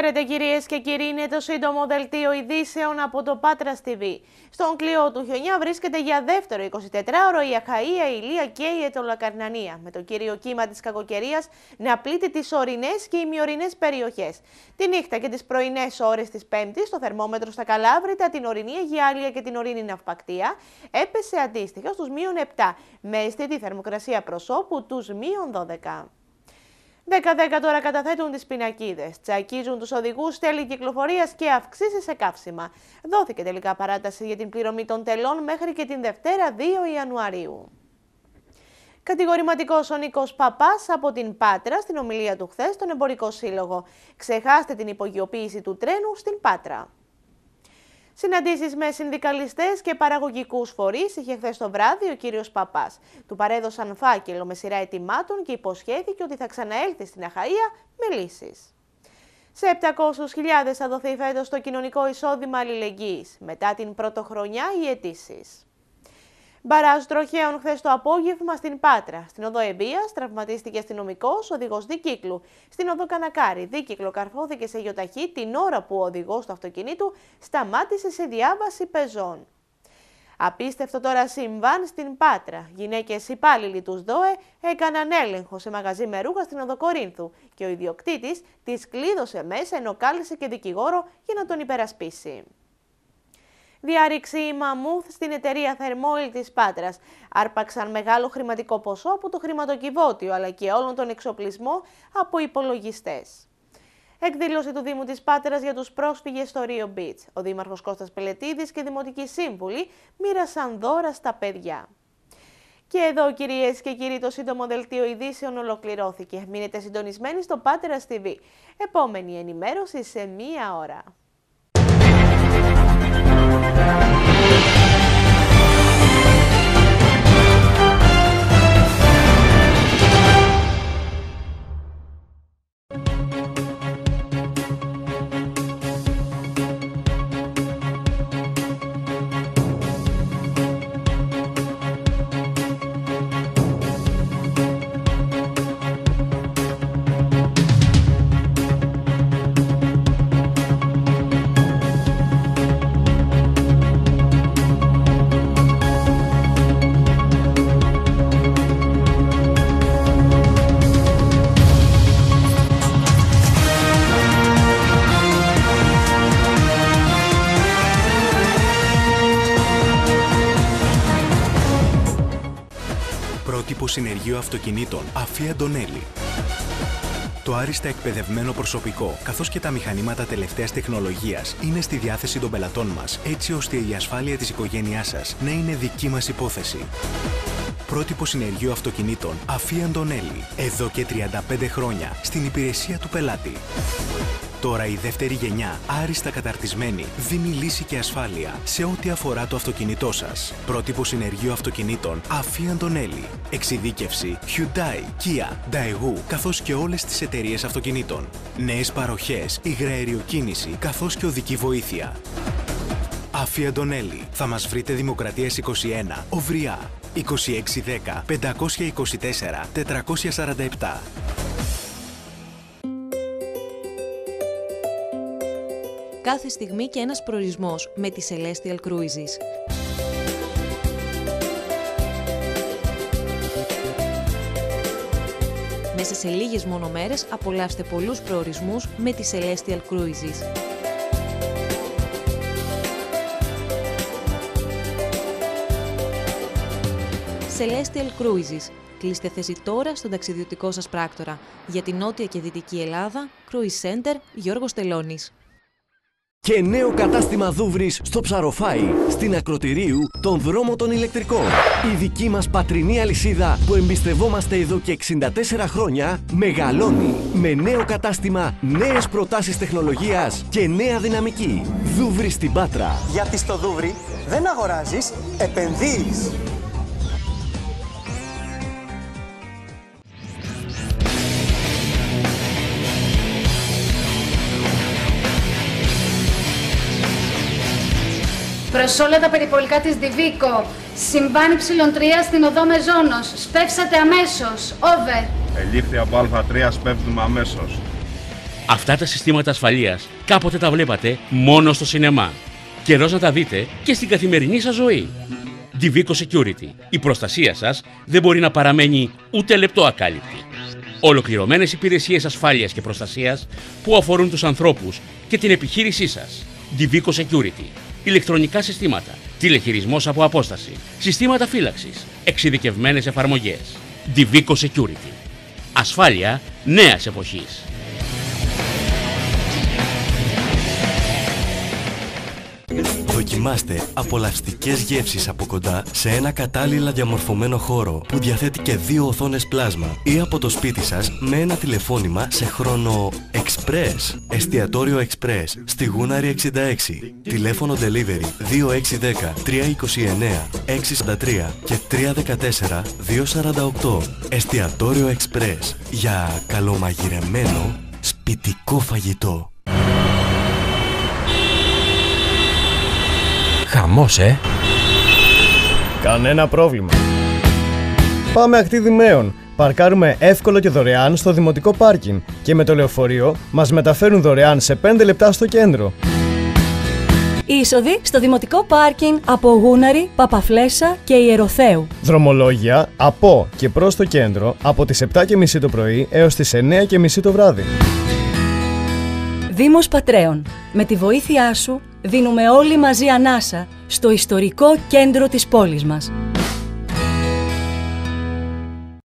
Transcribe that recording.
Χαίρετε κυρίες και κύριοι, είναι το σύντομο δελτίο ειδήσεων από το Πάτρα TV. Στον κλειό του χιονιά βρίσκεται για δεύτερο 24ωρο η Αχαία, η Ηλία και η Ετωλακαρνανία, με το κύριο κύμα της κακοκαιρίας να πλήττει τις ορεινές και ημιορεινές περιοχές. Τη νύχτα και τις πρωινές ώρες της Πέμπτης, το θερμόμετρο στα Καλάβρητα, την ορεινή Αγιάλια και την ορεινή Ναυπακτία έπεσε αντίστοιχα στους μείον 7, με αισθητή θερμοκρασία προσώπου τους μείον 12. 10-10 τώρα καταθέτουν τις πινακίδες. Τσακίζουν τους οδηγούς τέλη κυκλοφορία και αυξήσει σε καύσιμα. Δόθηκε τελικά παράταση για την πληρωμή των τελών μέχρι και την Δευτέρα 2 Ιανουαρίου. Κατηγορηματικός ο Νίκος Παπάς από την Πάτρα στην ομιλία του χθες στον Εμπορικό Σύλλογο. Ξεχάστε την υπογειοποίηση του τρένου στην Πάτρα. Συναντήσεις με συνδικαλιστές και παραγωγικούς φορείς είχε χθες το βράδυ ο κύριος Παπάς. Του παρέδωσαν φάκελο με σειρά ετοιμάτων και υποσχέθηκε ότι θα ξαναέλθει στην Αχαία με λύσεις. Σε 700.000 θα δοθεί φέτος το κοινωνικό εισόδημα αλληλεγγύης μετά την πρωτοχρονιά οι αιτήσεις. Μπαράζ τροχαίων χθες το απόγευμα στην Πάτρα. Στην οδό Εμπίας τραυματίστηκε αστυνομικός οδηγός δίκυκλου. Στην οδό Κανακάρη, δίκυκλο καρφώθηκε σε γιοταχή την ώρα που ο οδηγός του αυτοκινήτου σταμάτησε σε διάβαση πεζών. Απίστευτο τώρα συμβάν στην Πάτρα. Γυναίκες υπάλληλοι τους ΔΟΕ έκαναν έλεγχο σε μαγαζί με ρούχα στην οδό Κορίνθου και ο ιδιοκτήτης τη κλείδωσε μέσα ενώ κάλεσε και δικηγόρο για να τον υπερασπίσει. Διάρρηξη η Μαμούθ στην εταιρεία Θερμόιλ της Πάτρας. Άρπαξαν μεγάλο χρηματικό ποσό από το χρηματοκιβώτιο αλλά και όλον τον εξοπλισμό από υπολογιστές. Εκδήλωση του Δήμου της Πάτρας για τους πρόσφυγες στο Ρίο Beach. Ο Δήμαρχος Κώστας Πελετίδης και Δημοτική Σύμβουλοι μοίρασαν δώρα στα παιδιά. Και εδώ κυρίες και κύριοι το σύντομο δελτίο ειδήσεων ολοκληρώθηκε. Μείνετε συντονισμένοι στο Πάτρας TV. Επόμενη ενημέρωση σε μία ώρα. Thank. Συνεργείο Αυτοκινήτων Αφή Αντωνέλη. Το άριστα εκπαιδευμένο προσωπικό, καθώς και τα μηχανήματα τελευταίας τεχνολογίας είναι στη διάθεση των πελατών μας, έτσι ώστε η ασφάλεια της οικογένειάς σας να είναι δική μας υπόθεση. Πρότυπο Συνεργείο Αυτοκινήτων Αφή Αντωνέλη. Εδώ και 35 χρόνια στην υπηρεσία του πελάτη. Τώρα η δεύτερη γενιά, άριστα καταρτισμένη, δίνει λύση και ασφάλεια σε ό,τι αφορά το αυτοκίνητό σας. Πρότυπο συνεργείο αυτοκινήτων Αφή Αντωνέλη. Εξειδίκευση Hyundai, Kia, Daewoo, καθώς και όλες τις εταιρείες αυτοκινήτων. Νέες παροχές, υγραεριοκίνηση, καθώς και οδική βοήθεια. Αφή Αντωνέλη. Θα μας βρείτε Δημοκρατίας 21, Οβριά, 2610 524 447. Κάθε στιγμή και ένας προορισμός με τη Celestial Cruises. Μέσα σε λίγες μόνο μέρες απολαύστε πολλούς προορισμούς με τη Celestial Cruises. Celestial Cruises. Κλείστε θέση τώρα στον ταξιδιωτικό σας πράκτορα. Για την νότια και δυτική Ελλάδα, Cruise Center Γιώργος Τελώνης. Και νέο κατάστημα Δούβρης στο Ψαροφάι, στην Ακροτηρίου, τον δρόμο των ηλεκτρικών. Η δική μας πατρινή αλυσίδα που εμπιστευόμαστε εδώ και 64 χρόνια μεγαλώνει με νέο κατάστημα, νέες προτάσεις τεχνολογίας και νέα δυναμική. Δούβρη στην Πάτρα. Γιατί στο Δούβρι δεν αγοράζεις, επενδύεις. Προς όλα τα περιπολικά της Διβίκο. Συμβάνει ψηλοντρία στην οδό Μεζόνος. Σπεύσατε αμέσως. Over. Ελήφθη από Α3, σπέβδουμε αμέσως. Αυτά τα συστήματα ασφαλείας κάποτε τα βλέπατε μόνο στο σινεμά. Καιρός να τα δείτε και στην καθημερινή σας ζωή. Divico Security. Η προστασία σας δεν μπορεί να παραμένει ούτε λεπτό ακάλυπτη. Ολοκληρωμένες υπηρεσίες ασφάλειας και προστασίας που αφορούν τους ανθρώπους και την επιχείρησή σας. Divico Security. Ηλεκτρονικά συστήματα, τηλεχειρισμός από απόσταση, συστήματα φύλαξης, εξειδικευμένες εφαρμογές. Divico Security. Ασφάλεια νέας εποχής. Δοκιμάστε απολαυστικές γεύσεις από κοντά σε ένα κατάλληλα διαμορφωμένο χώρο που διαθέτει και δύο οθόνες πλάσμα ή από το σπίτι σας με ένα τηλεφώνημα σε χρόνο Express. Εστιατόριο Express στη Γούναρη 66. Τηλέφωνο delivery 2610 329 643 και 314 248. Εστιατόριο Express για καλομαγειρεμένο σπιτικό φαγητό. Χαμός, ε! Κανένα πρόβλημα. Πάμε ακτή Δημαίων. Παρκάρουμε εύκολο και δωρεάν στο δημοτικό πάρκινγκ και με το λεωφορείο μας μεταφέρουν δωρεάν σε 5 λεπτά στο κέντρο. Είσοδοι στο δημοτικό πάρκινγκ από Γούναρη, Παπαφλέσσα και Ιεροθέου. Δρομολόγια από και προς το κέντρο από τις 7.30 το πρωί έως τις 9.30 το βράδυ. Δήμος Πατρέων. Με τη βοήθειά σου δίνουμε όλοι μαζί ανάσα στο ιστορικό κέντρο της πόλης μας.